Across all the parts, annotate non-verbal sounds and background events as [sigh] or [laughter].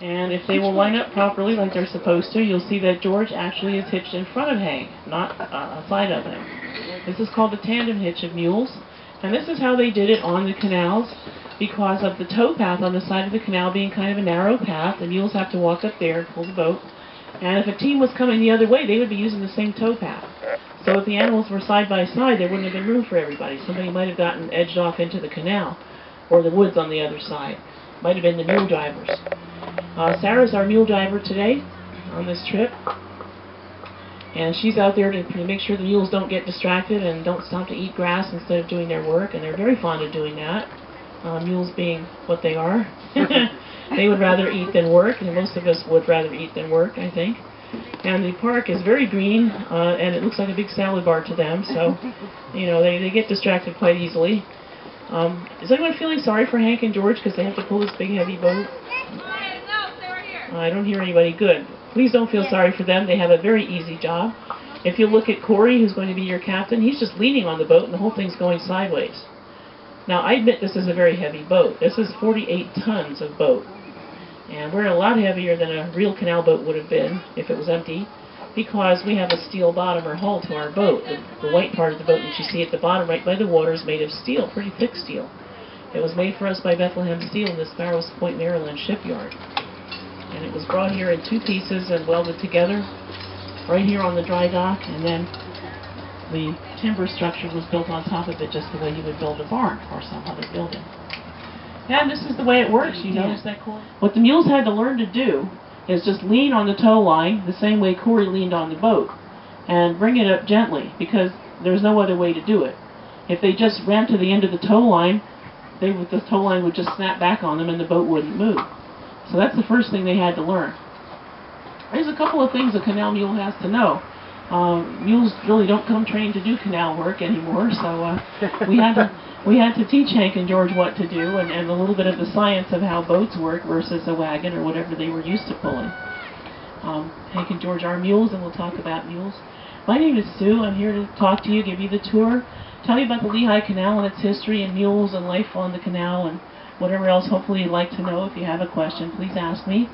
And if they will line up properly like they're supposed to, you'll see that George actually is hitched in front of Hank, not uh, aside of him. This is called the tandem hitch of mules. And this is how they did it on the canals because of the tow path on the side of the canal being kind of a narrow path. The mules have to walk up there and pull the boat. And if a team was coming the other way, they would be using the same tow path. So if the animals were side by side, there wouldn't have been room for everybody. Somebody might have gotten edged off into the canal or the woods on the other side. Might have been the mule drivers. Uh, Sarah's our mule driver today on this trip. And she's out there to, to make sure the mules don't get distracted and don't stop to eat grass instead of doing their work. And they're very fond of doing that. Uh, mules being what they are. [laughs] they would rather eat than work, and most of us would rather eat than work, I think. And the park is very green, uh, and it looks like a big salad bar to them, so, [laughs] you know, they, they get distracted quite easily. Um, is anyone feeling sorry for Hank and George because they have to pull this big heavy boat? I don't hear anybody good. Please don't feel sorry for them. They have a very easy job. If you look at Corey, who's going to be your captain, he's just leaning on the boat and the whole thing's going sideways. Now, I admit this is a very heavy boat. This is 48 tons of boat. And we're a lot heavier than a real canal boat would have been if it was empty because we have a steel bottom or hull to our boat. The, the white part of the boat that you see at the bottom right by the water is made of steel, pretty thick steel. It was made for us by Bethlehem Steel in the Sparrows Point, Maryland shipyard. And it was brought here in two pieces and welded together right here on the dry dock and then the timber structure was built on top of it just the way you would build a barn or some other building. And this is the way it works. You notice that, Corey? What the mules had to learn to do is just lean on the tow line the same way Corey leaned on the boat and bring it up gently because there's no other way to do it. If they just ran to the end of the tow line, they would, the tow line would just snap back on them and the boat wouldn't move. So that's the first thing they had to learn. There's a couple of things a canal mule has to know. Uh, mules really don't come trained to do canal work anymore, so uh, we had to [laughs] we had to teach Hank and George what to do and, and a little bit of the science of how boats work versus a wagon or whatever they were used to pulling. Um, Hank and George are mules, and we'll talk about mules. My name is Sue. I'm here to talk to you, give you the tour, tell you about the Lehigh Canal and its history and mules and life on the canal and whatever else hopefully you'd like to know. If you have a question, please ask me.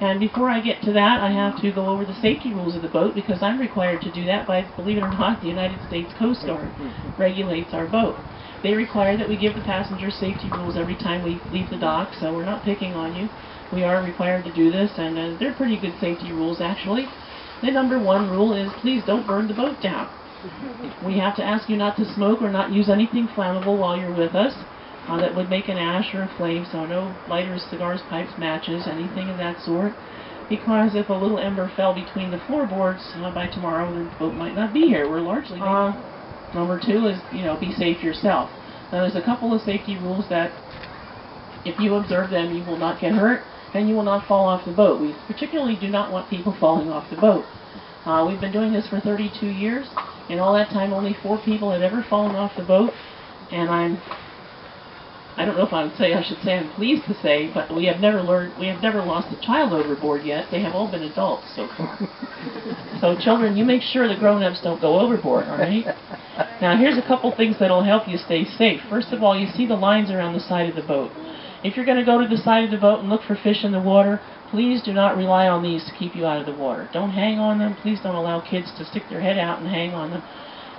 And before I get to that, I have to go over the safety rules of the boat because I'm required to do that by, believe it or not, the United States Coast Guard regulates our boat. They require that we give the passengers safety rules every time we leave the dock, so we're not picking on you. We are required to do this, and uh, they're pretty good safety rules, actually. The number one rule is please don't burn the boat down. We have to ask you not to smoke or not use anything flammable while you're with us uh, that would make an ash or a flame, so no lighters, cigars, pipes, matches, anything of that sort. Because if a little ember fell between the floorboards uh, by tomorrow, the boat might not be here. We're largely. Uh, number two is, you know, be safe yourself. Now, there's a couple of safety rules that, if you observe them, you will not get hurt and you will not fall off the boat. We particularly do not want people falling off the boat. Uh, we've been doing this for 32 years. In all that time, only four people had ever fallen off the boat, and I'm I don't know if I would say I should say I'm pleased to say, but we have never learned we have never lost a child overboard yet. They have all been adults so far. [laughs] so children, you make sure the grown-ups don't go overboard, all right? Now here's a couple things that'll help you stay safe. First of all, you see the lines around the side of the boat. If you're going to go to the side of the boat and look for fish in the water, please do not rely on these to keep you out of the water. Don't hang on them. Please don't allow kids to stick their head out and hang on them.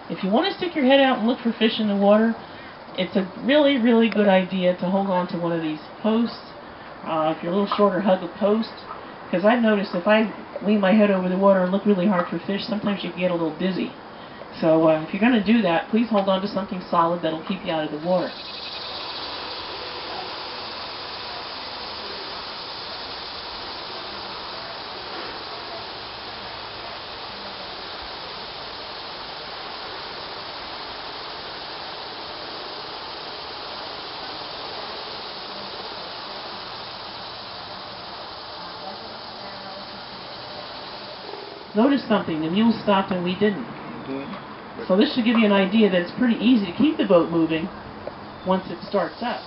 If you want to stick your head out and look for fish in the water, it's a really, really good idea to hold on to one of these posts. Uh, if you're a little shorter, hug a post. Because I've noticed if I lean my head over the water and look really hard for fish, sometimes you get a little dizzy. So uh, if you're going to do that, please hold on to something solid that'll keep you out of the water. Notice something, the mules stopped and we didn't. Mm-hmm. So this should give you an idea that it's pretty easy to keep the boat moving once it starts up.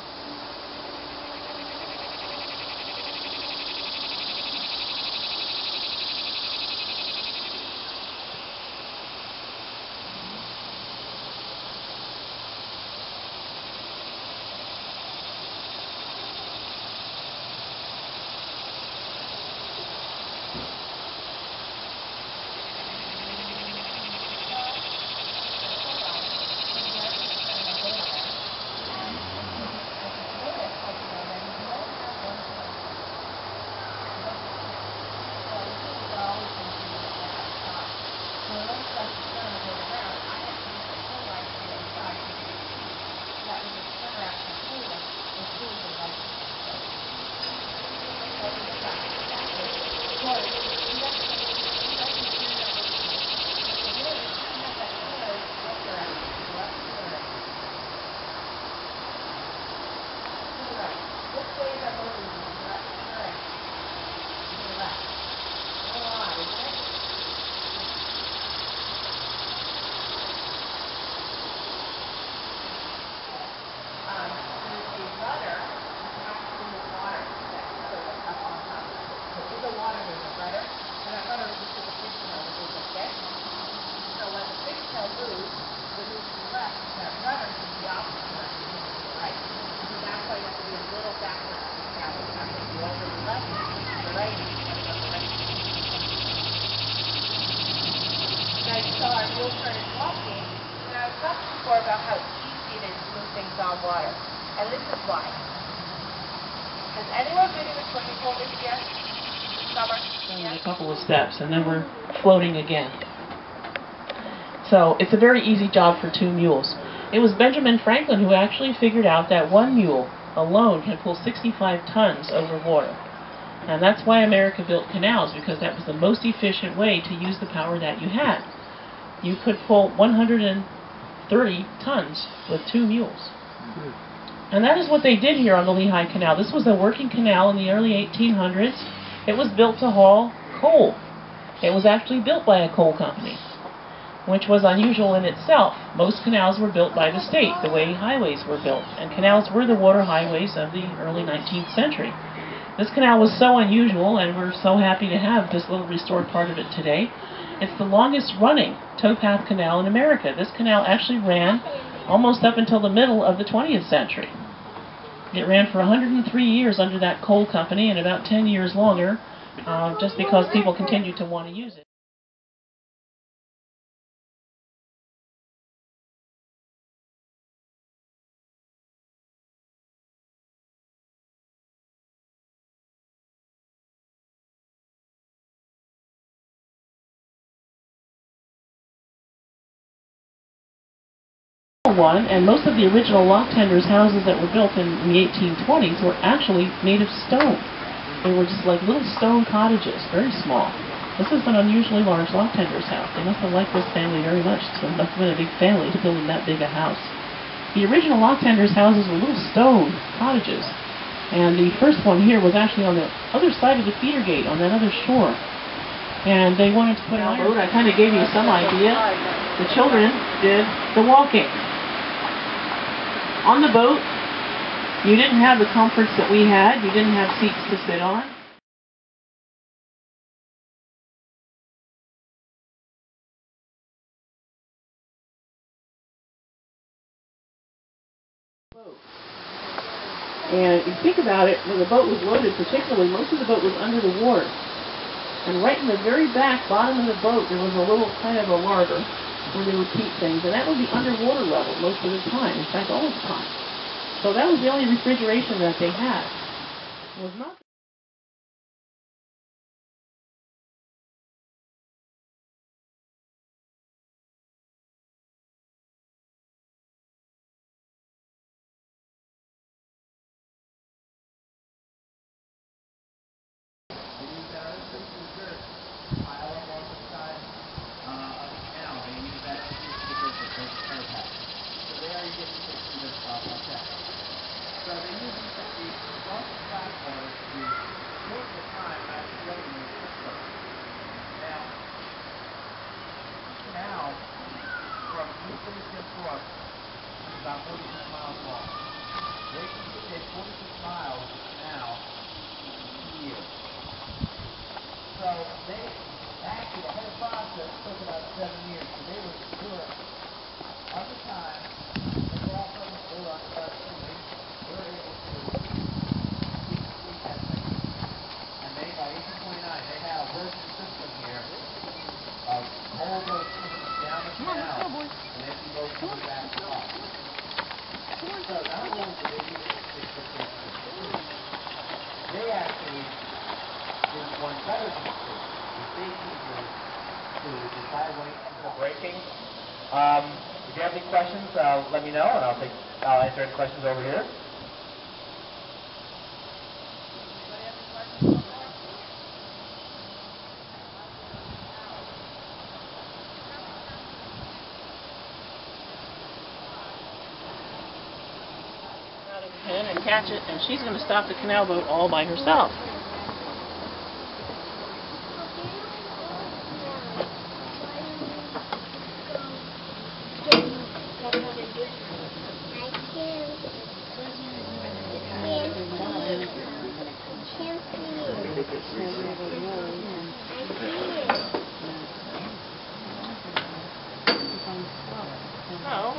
Por que está falando steps, and then we're floating again. So it's a very easy job for two mules. It was Benjamin Franklin who actually figured out that one mule alone can pull 65 tons over water. And that's why America built canals, because that was the most efficient way to use the power that you had. You could pull 130 tons with two mules. And that is what they did here on the Lehigh Canal. This was a working canal in the early 1800s. It was built to haul coal. It was actually built by a coal company, which was unusual in itself. Most canals were built by the state, the way highways were built, and canals were the water highways of the early 19th century. This canal was so unusual, and we're so happy to have this little restored part of it today. It's the longest running towpath canal in America. This canal actually ran almost up until the middle of the 20th century. It ran for 103 years under that coal company and about 10 years longer uh, just because people continue to want to use it. one, and most of the original lock tenders houses that were built in the 1820s were actually made of stone. They were just like little stone cottages, very small. This is an unusually large lock tender's house. They must have liked this family very much. So it must have been a big family to build in that big a house. The original lock tenders houses were little stone cottages. And the first one here was actually on the other side of the feeder gate, on that other shore. And they wanted to put an boat. I kind of gave you some idea. The children did the walking on the boat, you didn't have the comforts that we had. You didn't have seats to sit on. And if you think about it, when the boat was loaded, particularly, most of the boat was under the water. And right in the very back bottom of the boat, there was a little kind of a larder where they would keep things, and that would be underwater level most of the time. In fact, all the time. So that was the only refrigeration that they had. It was not. about 46 miles long. They can get 46 miles now year. So they actually the whole process took about seven years. So they were doing other time, they were all from they were on the they were able to keep keep that thing. And they by 1829 they had a working system here of whole boats down the canal and empty boats coming back up. So not only did they use it, they actually did one better than the state. The state used to decide when it's breaking. Um, if you have any questions, uh, let me know, and I'll take I'll answer any questions over here. and catch it, and she's going to stop the canal boat all by herself. So,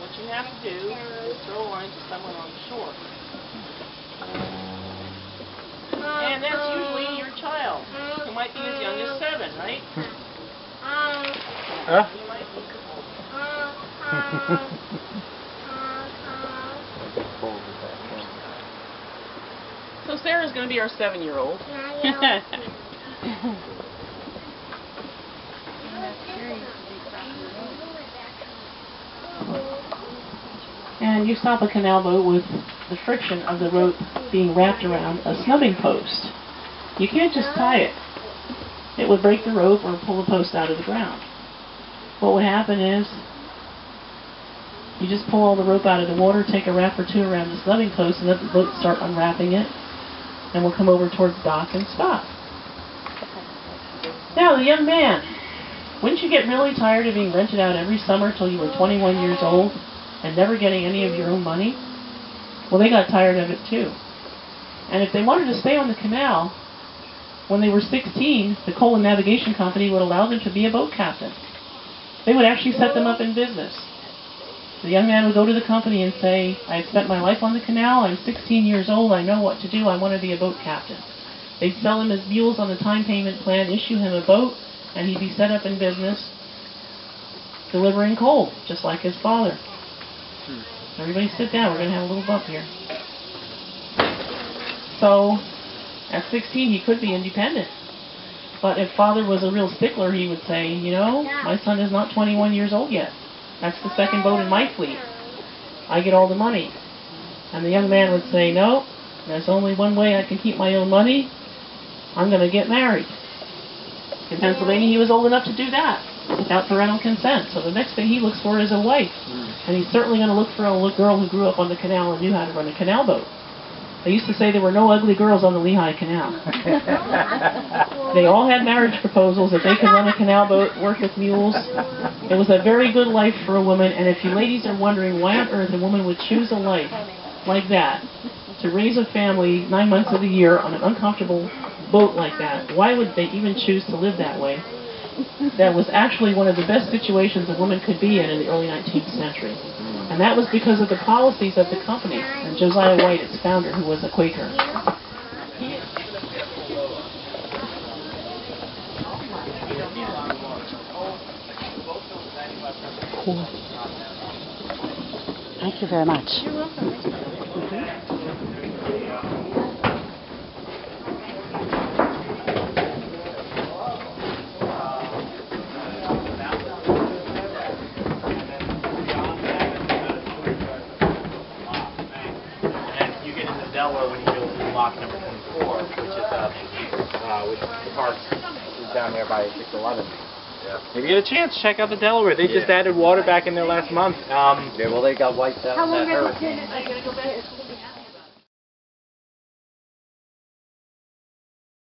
what you have to do is throw a line to someone on the shore. And that's usually your child, who might be as young as seven, right? Hmm. Huh? You might be So Sarah's going to be our seven-year-old. [laughs] And you stop a canal boat with the friction of the rope being wrapped around a snubbing post. You can't just tie it. It would break the rope or pull the post out of the ground. What would happen is you just pull all the rope out of the water, take a wrap or two around this snubbing post, and let the boat start unwrapping it, and we'll come over towards the dock and stop. Now, the young man, wouldn't you get really tired of being rented out every summer till you were 21 years old and never getting any of your own money? Well, they got tired of it too. And if they wanted to stay on the canal, when they were 16, the Coal and Navigation Company would allow them to be a boat captain. They would actually set them up in business. The young man would go to the company and say, I've spent my life on the canal, I'm 16 years old, I know what to do, I want to be a boat captain. They'd sell him his mules on the time payment plan, issue him a boat, and he'd be set up in business delivering coal, just like his father. Hmm. Everybody sit down, we're going to have a little bump here. So, at 16, he could be independent. But if father was a real stickler, he would say, you know, my son is not 21 years old yet. That's the second boat in my fleet. I get all the money. And the young man would say, no, there's only one way I can keep my own money. I'm going to get married. In Pennsylvania, he was old enough to do that without parental consent. So the next thing he looks for is a wife. Mm. And he's certainly going to look for a girl who grew up on the canal and knew how to run a canal boat. They used to say there were no ugly girls on the Lehigh Canal. [laughs] They all had marriage proposals that they could run a canal boat, work with mules. It was a very good life for a woman, and if you ladies are wondering why on earth a woman would choose a life like that, to raise a family nine months of the year on an uncomfortable boat like that, why would they even choose to live that way? That was actually one of the best situations a woman could be in in the early 19th century. And that was because of the policies of the company and Josiah White, its founder, who was a Quaker. Cool. Thank you very much. And you get into Delaware when you go number 24, which is, uh, uh, which the park is down there by 611. Yeah. If you get a chance, check out the Delaware. They just added water back in there last month. Um, Yeah, well, they got wiped out in that hurricane. I